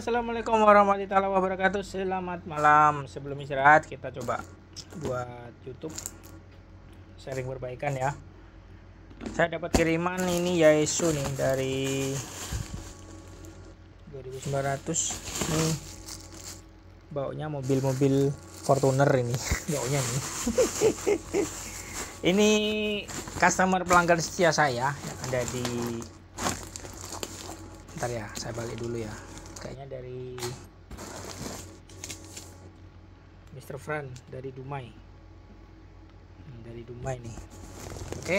Assalamualaikum warahmatullahi wabarakatuh. Selamat malam. Sebelum istirahat kita coba Buat youtube. Sharing perbaikan ya. Saya dapat kiriman ini Yaisu nih Dari 2900 Ini Baunya mobil-mobil Fortuner ini. Baunya nih. Ini Customer pelanggan setia saya Yang ada di Ntar ya saya balik dulu ya kayaknya dari Mr. Fran dari Dumai. Hmm, dari Dumai nih. Oke.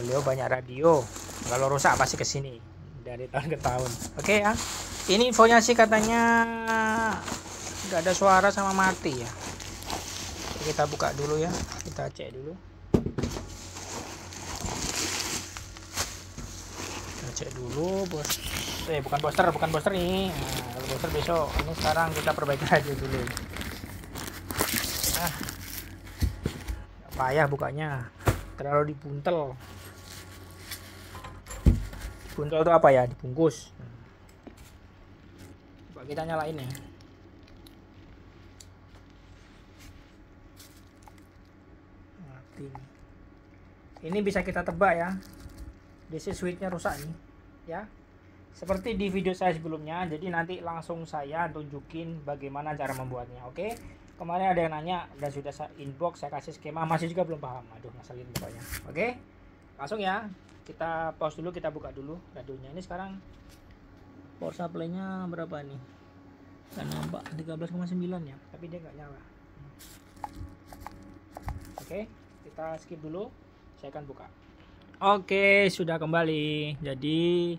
Beliau banyak radio. Kalau rusak pasti ke sini dari tahun ke tahun. Oke ya ini infonya sih katanya nggak ada suara sama mati ya. Kita buka dulu ya. Kita cek dulu. Kita cek dulu bos eh bukan poster bukan poster nih. Nah, kalau besok ini sekarang kita perbaiki aja dulu. Ah. Payah bukanya. Terlalu dibuntel buntel itu apa ya? Dibungkus. Coba kita nyalain ya. Ini bisa kita tebak ya. DC switchnya rusak nih. Ya seperti di video saya sebelumnya jadi nanti langsung saya tunjukin bagaimana cara membuatnya oke? Kemarin ada yang nanya dan sudah saya inbox saya kasih skema masih juga belum paham. Aduh ngeselin pokoknya oke? Langsung ya kita pause dulu kita buka dulu radionya. Ini sekarang power supply nya berapa nih? Kan nampak 13,9 ya? Tapi dia nggak nyala. Oke kita skip dulu saya akan buka. Oke sudah kembali. Jadi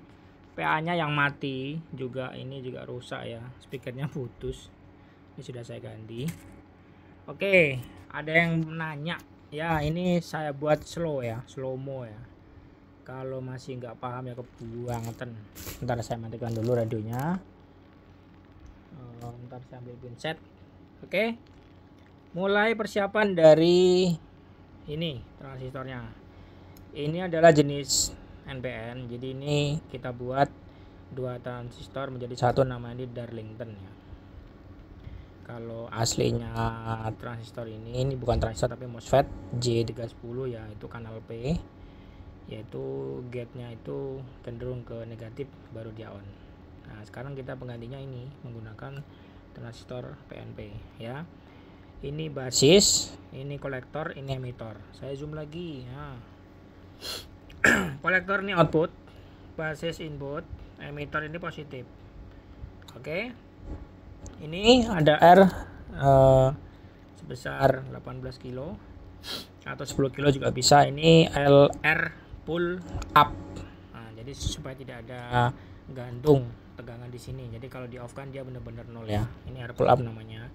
PA nya yang mati juga ini juga rusak ya. Speakernya putus. Ini sudah saya ganti. Oke ada yang nanya. Ya ini saya buat slow ya slow mo ya. Kalau masih nggak paham ya kebuangan ntar saya matikan dulu radionya. Oh, ntar saya ambil pinset oke mulai persiapan dari ini transistornya. Ini adalah jenis NPN jadi ini kita buat dua transistor menjadi satu namanya di Darlington ya. Kalau aslinya transistor ini ini bukan transistor tapi MOSFET J310 ya itu kanal P yaitu gate-nya itu cenderung ke negatif baru dia on. Nah sekarang kita penggantinya ini menggunakan transistor PNP ya. Ini basis ini kolektor ini emitor saya zoom lagi ya kolektor ini output basis input emitter ini positif. Oke. Okay. ini ada R uh, sebesar 18 kilo atau 10 kilo juga bisa. Ini LR pull up. Nah, jadi supaya tidak ada gantung tegangan di sini. Jadi kalau di off kan dia benar-benar nol ya. Ini R pull up namanya.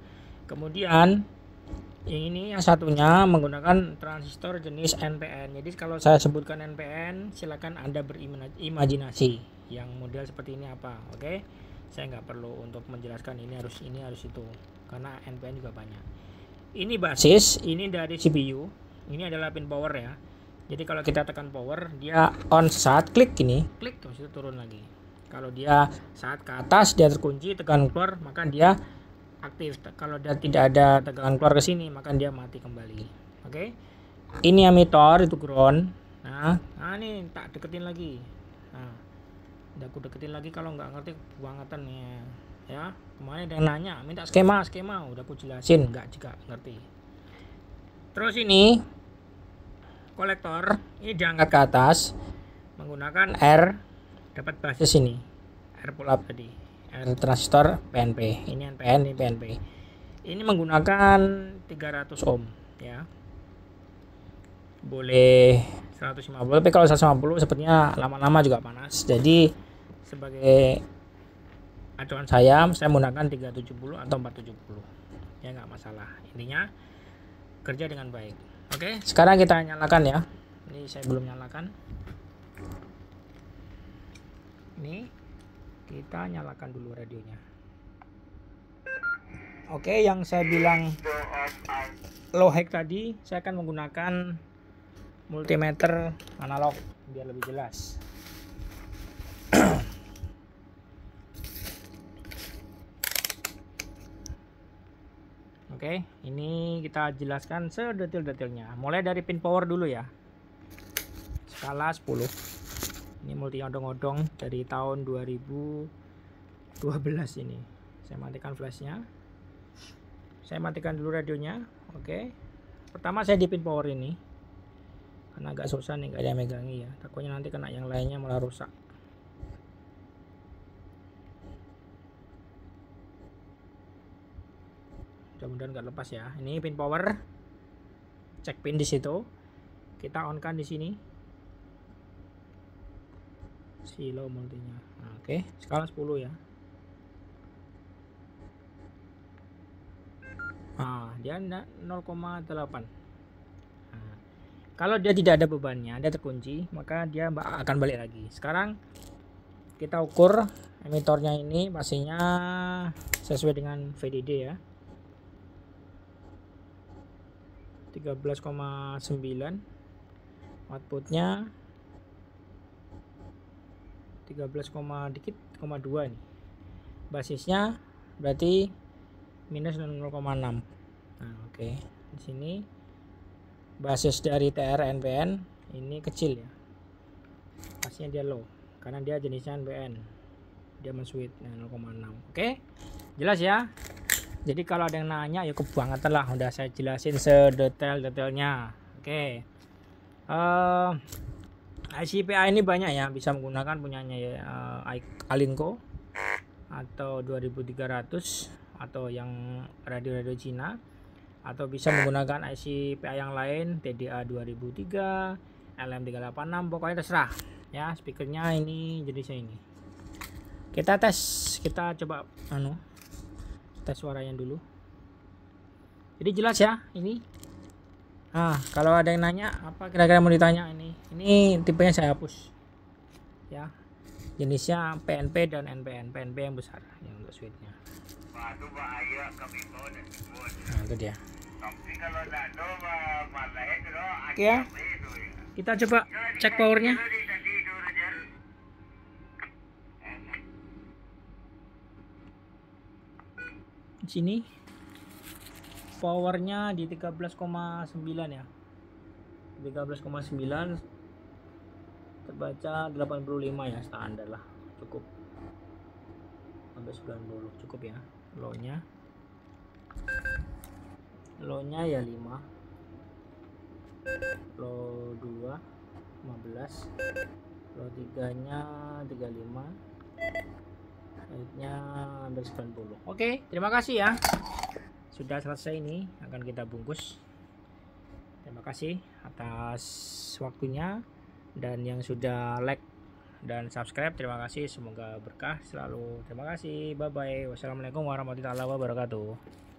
Kemudian ini yang satunya menggunakan transistor jenis NPN jadi kalau saya sebutkan NPN silakan anda berimajinasi yang model seperti ini apa oke? Okay? saya nggak perlu untuk menjelaskan ini harus ini harus itu karena NPN juga banyak. Ini basis ini dari CPU ini adalah pin power ya. Jadi kalau kita tekan power dia on saat klik ini klik terus itu turun lagi. Kalau dia saat ke atas dia terkunci tekan keluar maka dia aktif. Kalau dia tidak ada tegangan keluar ke sini maka dia mati kembali. Oke? Okay? ini emitor itu ground. Nah nah ini tak deketin lagi. Nah udah aku deketin lagi kalau nggak ngerti bangetan ya. Ya kemarin ada yang nanya minta skema. skema udah aku jelasin. Nggak juga ngerti. Terus ini kolektor ini diangkat ke atas menggunakan R dapat basis ini. R pull up tadi transistor PNP ini NPN ini PNP ini menggunakan 300 ohm ya. Boleh 150 tapi kalau 150 sepertinya lama-lama juga panas. Jadi sebagai acuan saya saya menggunakan 370 atau 470 ya nggak masalah. Intinya kerja dengan baik. Oke? Sekarang kita nyalakan ya. Ini saya belum nyalakan. Ini kita nyalakan dulu radionya oke yang saya bilang low hack tadi saya akan menggunakan multimeter analog biar lebih jelas Oke, ini kita jelaskan sedetil-detilnya. Mulai dari pin power dulu ya. Skala 10. Ini multi odong-odong dari tahun 2012 ini. Saya matikan flashnya. Saya matikan dulu radionya. Oke. Pertama saya di pin power ini. Karena agak susah nih nggak ada yang megangi ya. Takutnya nanti kena yang lainnya malah rusak. mudah-mudahan nggak lepas ya ini pin power cek pin di situ kita on kan di sini silo multinya. Nah, oke. Okay. skala 10 ya. Nah dia 0,8 nah, kalau dia tidak ada bebannya dia terkunci maka dia akan balik lagi. Sekarang kita ukur emitornya ini pastinya sesuai dengan VDD ya. 13,9 outputnya 13, dikit, 2 nih basisnya berarti minus 0,6 nah oke. Okay. di sini basis dari TR NPN ini kecil ya. Pastinya dia low karena dia jenisnya NPN dia switch nah, 0,6 oke? Okay? jelas ya? Jadi kalau ada yang nanya ya kebangetan lah. Udah saya jelasin sedetail-detailnya. Oke? Okay. uh, eh, ICPA ini banyak ya bisa menggunakan punyanya ya uh, Alinco atau 2300 atau yang radio-radio Cina atau bisa menggunakan IC PA yang lain TDA 2003 LM386 pokoknya terserah. Ya speakernya ini jenisnya ini. Kita tes kita coba anu tes suaranya dulu. Jadi jelas ya ini nah kalau ada yang nanya apa kira-kira mau ditanya? Ini ini tipenya saya hapus. Ya jenisnya PNP dan NPN PNP yang besar yang untuk switchnya nah itu dia. Oke ya kita coba cek powernya. Sini powernya di 13,9 ya. 13,9 terbaca 85 ya standar lah. Cukup. Sampai 90 cukup ya. Low nya low nya ya 5 low 2 15 low 3 nya 35 Naiknya hampir 90 oke terima kasih ya sudah selesai ini akan kita bungkus. Terima kasih atas waktunya dan yang sudah like dan subscribe terima kasih. Semoga berkah selalu. Terima kasih. Bye bye wassalamualaikum warahmatullahi wabarakatuh